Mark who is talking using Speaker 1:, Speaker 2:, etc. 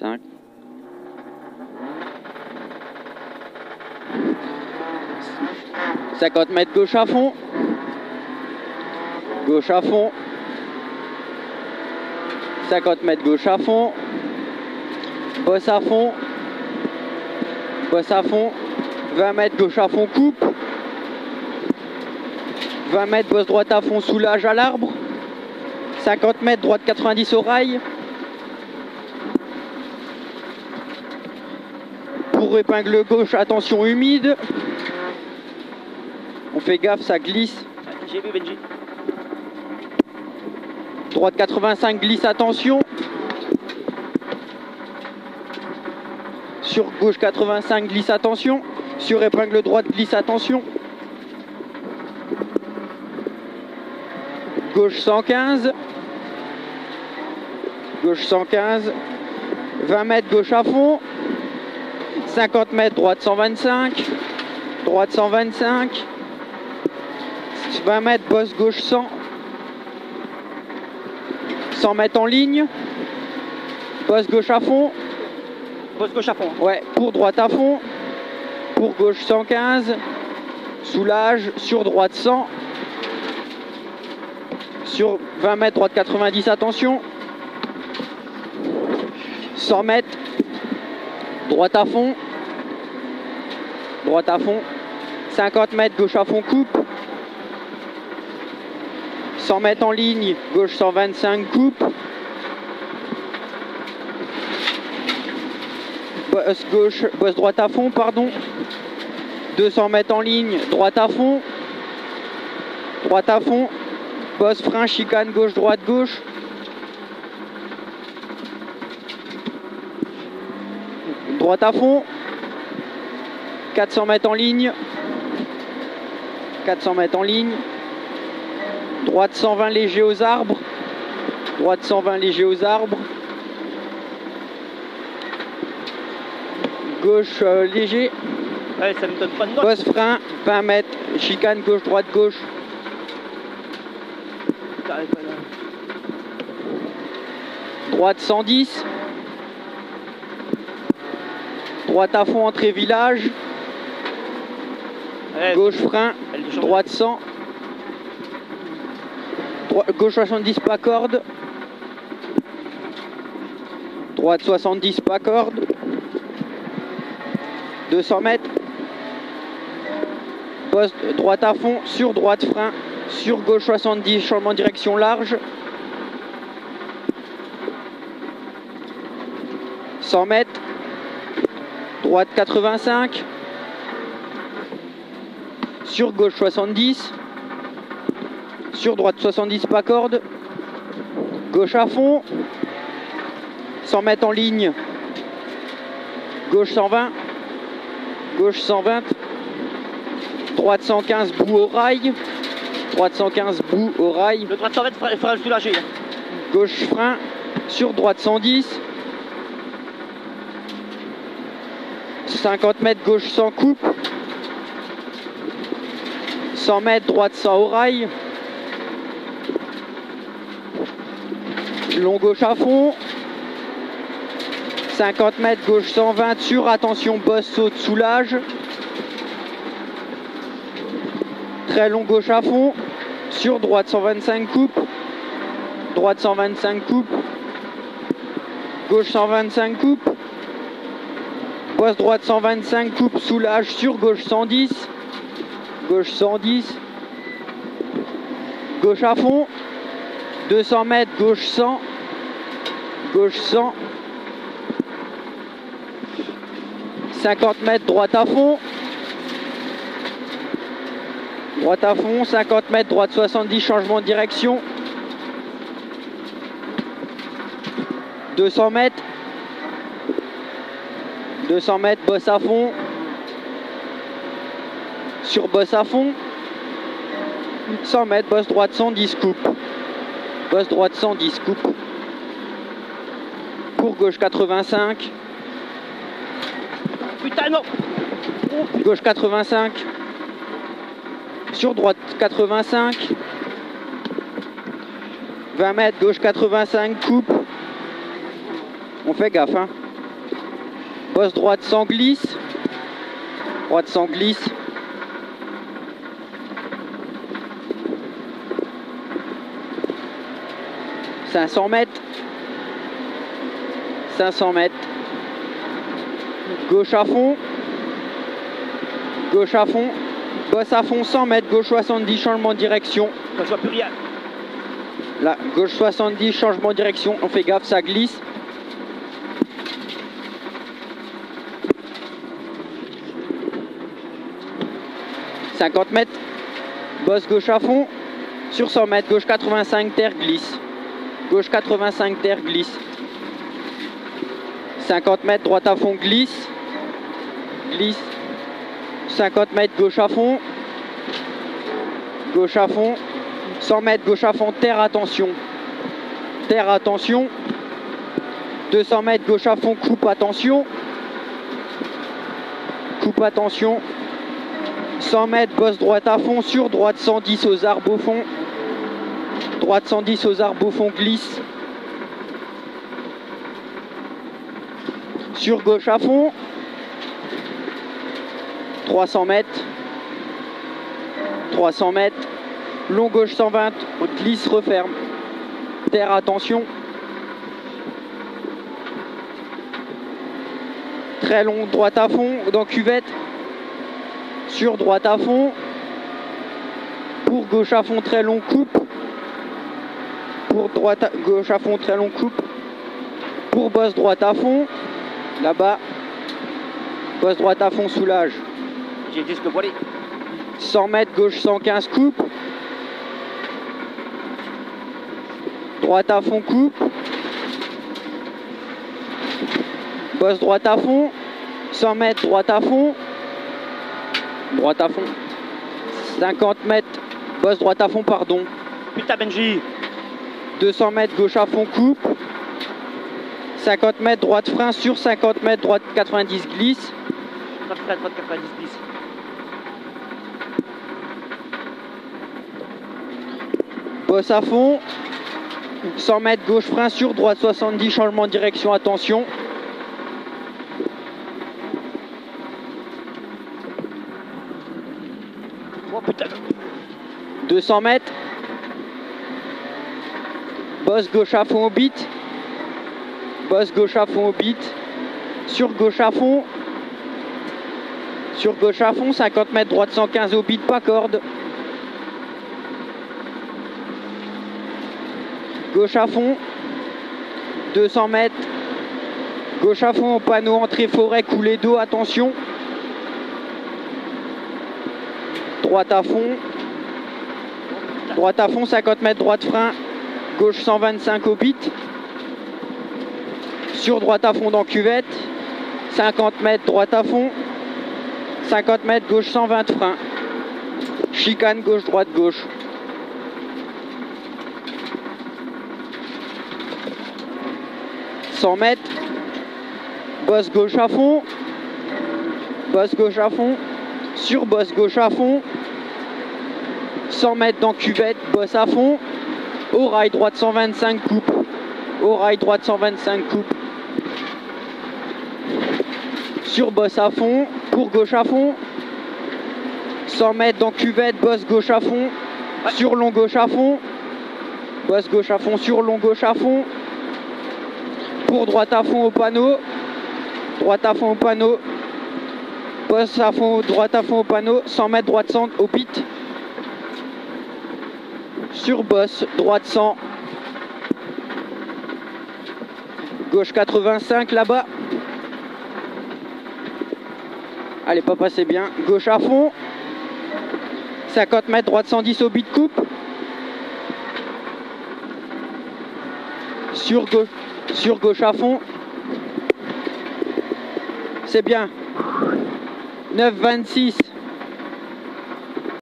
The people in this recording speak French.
Speaker 1: 85. « 50 mètres gauche à fond. Gauche à fond. 50 mètres gauche à fond. Bosse à fond. Bosse à fond. 20 mètres gauche à fond, coupe. 20 mètres bosse droite à fond, soulage à l'arbre. 50 mètres droite 90 au rail. Pour épingle gauche, attention humide. On fait gaffe, ça glisse.
Speaker 2: J'ai vu Benji.
Speaker 1: Droite 85, glisse, attention. Sur gauche 85, glisse, attention. Sur épingle droite, glisse, attention. Gauche 115. Gauche 115. 20 mètres gauche à fond. 50 mètres droite 125. Droite 125. 20 mètres bosse gauche 100. 100 mètres en ligne. Bosse gauche à fond.
Speaker 2: Bosse gauche à fond.
Speaker 1: Ouais, pour droite à fond. Pour gauche 115. Soulage. Sur droite 100. Sur 20 mètres droite 90, attention. 100 mètres. Droite à fond. Droite à fond. 50 mètres gauche à fond coupe. 100 mètres en ligne, gauche 125 coupe. Bosse gauche, bosse droite à fond, pardon. 200 mètres en ligne, droite à fond. Droite à fond. Bosse frein, chicane gauche, droite, gauche. Droite à fond. 400 mètres en ligne. 400 mètres en ligne. Droite 120 léger aux arbres. Droite 120 léger aux arbres. Gauche euh, léger.
Speaker 2: Ouais, ça me donne pas de note.
Speaker 1: Bosse frein 20 mètres. Chicane gauche, droite, gauche. Droite 110. Droite à fond, entrée village.
Speaker 2: Ouais,
Speaker 1: Gauche frein. Droite 100. Droi- gauche 70 pas corde. Droite 70 pas corde. 200 mètres. Poste droite à fond, sur droite frein, sur gauche 70, changement de direction large. 100 mètres. Droite 85. Sur gauche 70. Sur droite 70 pas corde. Gauche à fond. 100 mètres en ligne. Gauche 120. Gauche 120. Droite 115 bout au rail. Droite 115 bout au rail.
Speaker 2: Le droit de 120 fera, fera le soulager. là.
Speaker 1: Gauche frein. Sur droite 110. 50 mètres gauche 100 coupe. 100 mètres droite 100 au rail. Long gauche à fond. 50 mètres gauche 120 sur. Attention, bosse saute soulage. Très long gauche à fond. Sur droite 125 coupe. Droite 125 coupe. Gauche 125 coupe. Bosse droite 125 coupe soulage sur gauche 110. Gauche 110. Gauche à fond. 200 mètres, gauche 100. Gauche 100. 50 mètres, droite à fond. Droite à fond, 50 mètres, droite 70, changement de direction. 200 mètres. 200 mètres, bosse à fond. Sur bosse à fond. 100 mètres, bosse droite 110 coupe. Bosse droite 110 coupe. Cours gauche 85.
Speaker 2: Putain, non
Speaker 1: Gauche 85. Sur droite 85. 20 mètres, gauche 85, coupe. On fait gaffe, hein. Bosse droite sans glisse. Droite sans glisse. « 500 mètres. 500 mètres. Gauche à fond. Gauche à fond. Bosse à fond 100 mètres. Gauche 70, changement de direction.
Speaker 2: Quand je vois plus rien.
Speaker 1: Là, gauche 70, changement de direction. On fait gaffe, ça glisse. « 50 mètres, bosse gauche à fond, sur 100 mètres, gauche 85, terre glisse, gauche 85, terre glisse, 50 mètres, droite à fond, glisse, glisse, 50 mètres, gauche à fond, gauche à fond, 100 mètres, gauche à fond, terre, attention, terre, attention, 200 mètres, gauche à fond, coupe, attention, coupe, attention, 100 mètres, bosse droite à fond, sur droite 110 aux arbres au fond, droite 110 aux arbres au fond, glisse, sur gauche à fond, 300 mètres, 300 mètres, long gauche 120, glisse, referme, terre, attention, très long, droite à fond, dans cuvette, sur droite à fond, pour gauche à fond très long coupe, pour droite à, gauche à fond très long coupe, pour bosse droite à fond, là-bas, bosse droite à fond soulage.
Speaker 2: J'ai le disque voilé.
Speaker 1: 100 mètres gauche 115 coupe, droite à fond coupe, bosse droite à fond, 100 mètres droite à fond, droite à fond. 50 mètres, bosse droite à fond, pardon.
Speaker 2: Putain Benji
Speaker 1: 200 mètres, gauche à fond, coupe. 50 mètres, droite frein sur 50 mètres, droite 90 glisse.
Speaker 2: Droite frein, droite 90 glisse.
Speaker 1: Bosse à fond. 100 mètres, gauche frein sur droite 70, changement de direction, attention.
Speaker 2: Oh putain
Speaker 1: 200 mètres. Bosse gauche à fond au beat. Bosse gauche à fond au beat. Sur gauche à fond. Sur gauche à fond, 50 mètres, droite 115 au beat, pas corde. Gauche à fond. 200 mètres. Gauche à fond au panneau, entrée forêt, coulée d'eau, attention. Droite à fond. Droite à fond, 50 mètres, droite frein. Gauche 125 au beat. Sur droite à fond dans cuvette. 50 mètres, droite à fond. 50 mètres, gauche 120 frein. Chicane, gauche, droite, gauche. « 100 mètres, bosse gauche à fond, bosse gauche à fond, sur bosse gauche à fond, 100 mètres dans cuvette, bosse à fond, au rail droite 125 coupe, au rail droite 125 coupe, sur bosse à fond, pour gauche à fond, 100 mètres dans cuvette, bosse gauche à fond, sur long gauche à fond, bosse gauche à fond, sur long gauche à fond, pour droite à fond au panneau, droite à fond au panneau, bosse à fond, droite à fond au panneau, 100 mètres droite 100 au pit, sur bosse, droite 100, gauche 85 là-bas, allez pas passer bien, gauche à fond, 50 mètres droite 110 au beat coupe, sur gauche, sur gauche à fond, c'est bien, 9,26